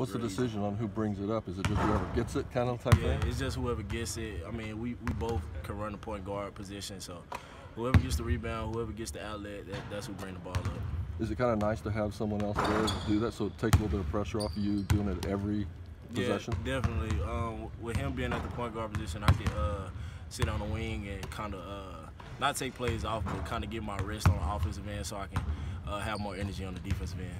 What's the decision on who brings it up? Is it just whoever gets it kind of type Yeah, thing? it's just whoever gets it. I mean, we, we both can run the point guard position, so whoever gets the rebound, whoever gets the outlet, that, that's who brings the ball up. Is it kind of nice to have someone else there to do that so it takes a little bit of pressure off of you doing it every possession? Yeah, definitely. Um, with him being at the point guard position, I can uh, sit on the wing and kind of uh, not take plays off, but kind of get my rest on the offensive end so I can uh, have more energy on the defensive end.